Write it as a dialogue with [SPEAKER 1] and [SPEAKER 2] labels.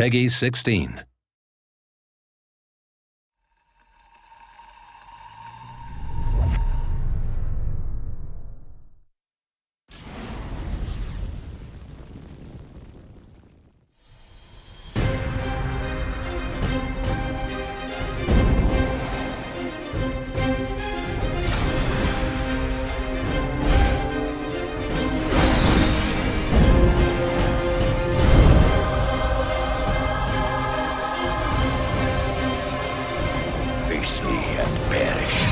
[SPEAKER 1] Peggy 16.
[SPEAKER 2] face me and perish.